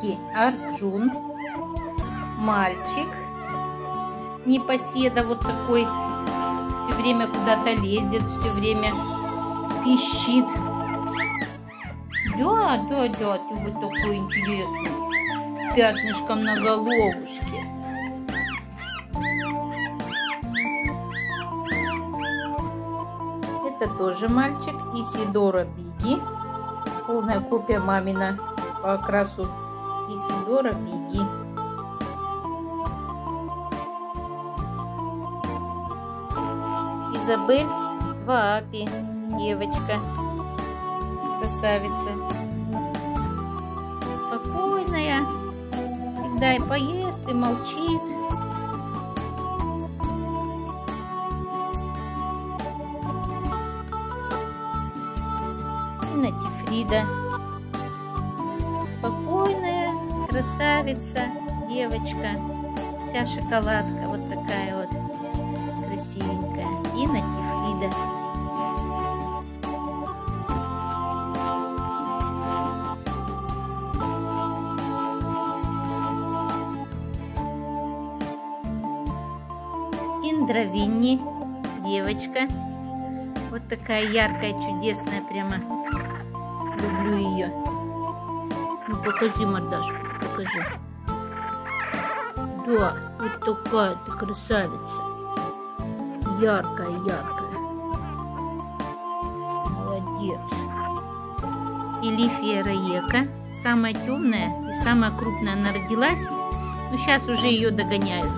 маленький Арджун. Мальчик. Непоседа вот такой. Все время куда-то лезет, все время пищит. Да, да, да, ты вот такой интересный. Пятнышком на головушке. Это тоже мальчик Исидора Биги. Полная копия мамина по окрасу Исидора Биги. Изабель Ваапи, девочка, красавица. Спокойная, всегда и поест, и молчит. Натифрида. Спокойная, красавица, девочка. Вся шоколадка вот такая вот красивенькая. И Натифрида. Индра Винни, девочка. Вот такая яркая, чудесная прямо. Люблю ее. Ну покажи мордашку, покажи. Да, вот такая ты красавица. Яркая, яркая. Молодец. И Лифия Раека, самая темная и самая крупная она родилась. Но сейчас уже ее догоняют.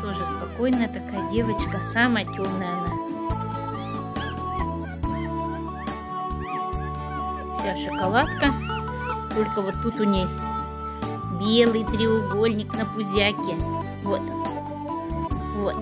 Тоже спокойная такая девочка, самая темная она. вся шоколадка. Только вот тут у ней белый треугольник на пузяке. Вот. Вот.